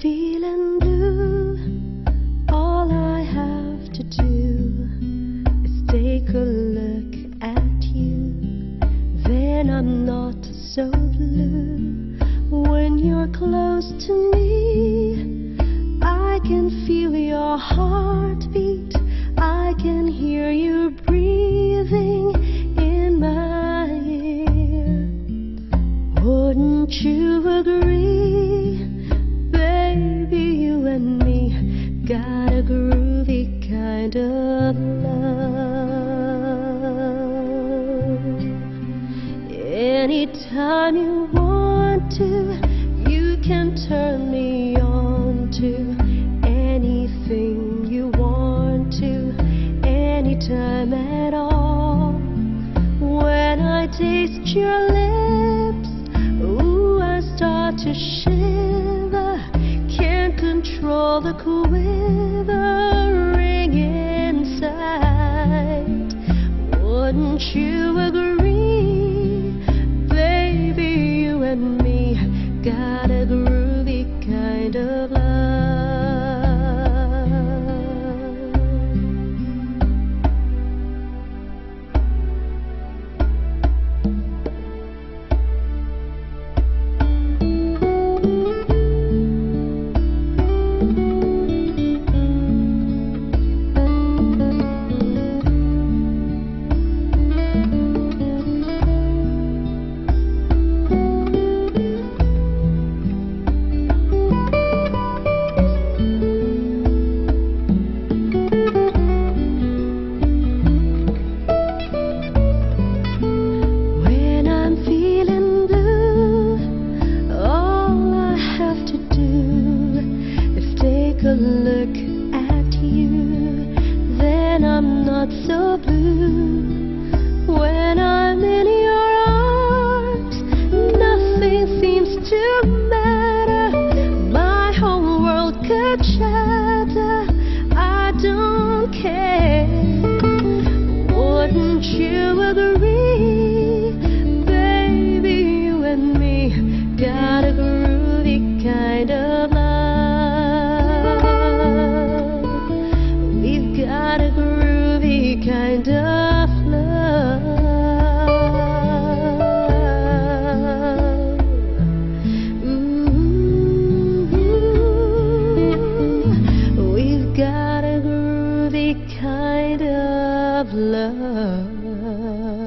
feeling blue, all I have to do is take a look at you. Then I'm not so blue. When you're close to me, Anytime you want to, you can turn me on to anything you want to, anytime at all. When I taste your lips, ooh, I start to shiver. Can't control the quivering look at you. Then I'm not so blue. kind of love.